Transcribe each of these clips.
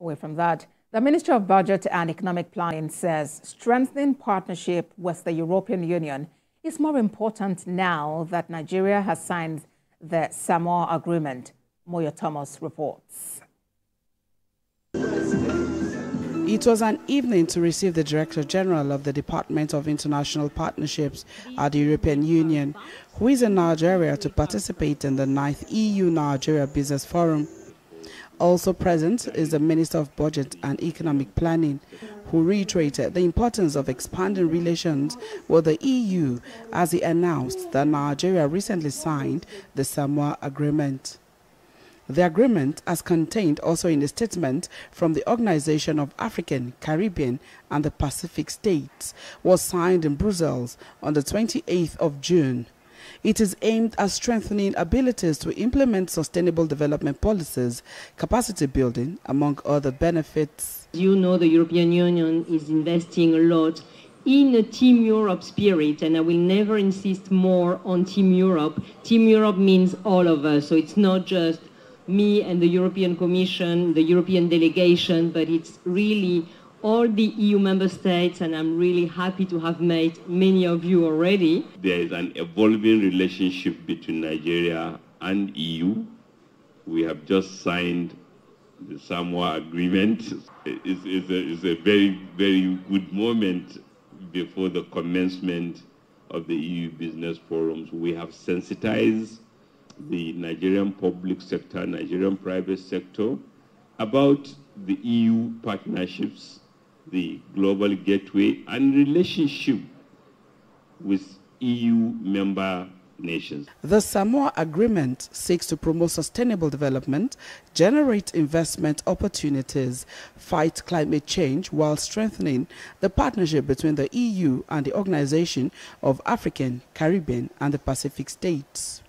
Away from that, the Ministry of Budget and Economic Planning says strengthening partnership with the European Union is more important now that Nigeria has signed the Samoa Agreement. Moyo Thomas reports. It was an evening to receive the Director General of the Department of International Partnerships at the European Union, who is in Nigeria to participate in the 9th EU-Nigeria Business Forum. Also present is the Minister of Budget and Economic Planning, who reiterated the importance of expanding relations with the EU as he announced that Nigeria recently signed the Samoa Agreement. The agreement, as contained also in a statement from the Organization of African, Caribbean and the Pacific States, was signed in Brussels on the 28th of June. It is aimed at strengthening abilities to implement sustainable development policies, capacity building, among other benefits. You know the European Union is investing a lot in a Team Europe spirit, and I will never insist more on Team Europe. Team Europe means all of us, so it's not just me and the European Commission, the European delegation, but it's really all the EU member states, and I'm really happy to have met many of you already. There is an evolving relationship between Nigeria and EU. We have just signed the Samoa Agreement. It's, it's, a, it's a very, very good moment before the commencement of the EU Business Forums. We have sensitized the Nigerian public sector, Nigerian private sector, about the EU partnerships, the global gateway, and relationship with EU member nations. The Samoa Agreement seeks to promote sustainable development, generate investment opportunities, fight climate change while strengthening the partnership between the EU and the Organization of African, Caribbean and the Pacific States.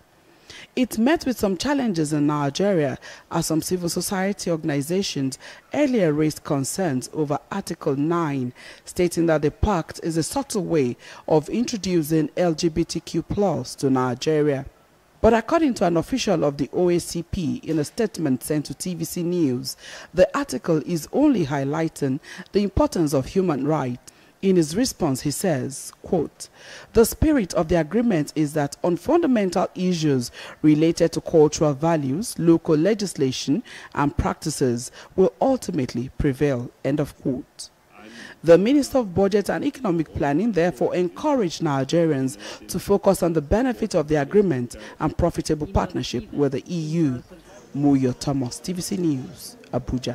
It met with some challenges in Nigeria as some civil society organizations earlier raised concerns over Article 9, stating that the pact is a subtle way of introducing LGBTQ plus to Nigeria. But according to an official of the OACP in a statement sent to TVC News, the article is only highlighting the importance of human rights in his response, he says, quote, The spirit of the agreement is that on fundamental issues related to cultural values, local legislation and practices will ultimately prevail, end of quote. The Minister of Budget and Economic Planning therefore encouraged Nigerians to focus on the benefit of the agreement and profitable partnership with the EU. Moyo Thomas, TVC News, Abuja.